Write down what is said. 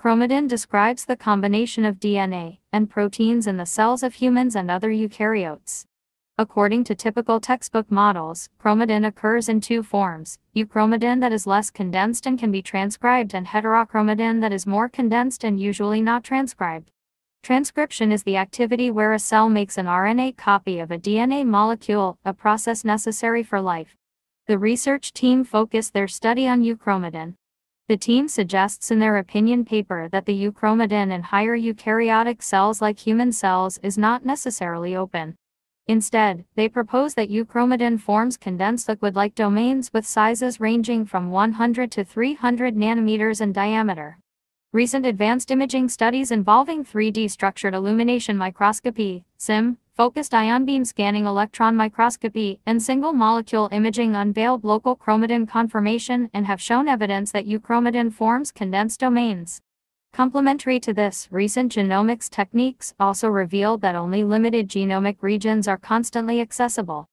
Chromatin describes the combination of DNA and proteins in the cells of humans and other eukaryotes. According to typical textbook models, chromatin occurs in two forms euchromatin that is less condensed and can be transcribed, and heterochromatin that is more condensed and usually not transcribed. Transcription is the activity where a cell makes an RNA copy of a DNA molecule, a process necessary for life. The research team focused their study on euchromatin. The team suggests in their opinion paper that the euchromatin in higher eukaryotic cells like human cells is not necessarily open. Instead, they propose that euchromatin forms condensed liquid-like domains with sizes ranging from 100 to 300 nanometers in diameter. Recent advanced imaging studies involving 3D structured illumination microscopy, SIM, focused ion beam scanning electron microscopy, and single molecule imaging unveiled local chromatin conformation and have shown evidence that euchromatin forms condensed domains. Complementary to this, recent genomics techniques also revealed that only limited genomic regions are constantly accessible.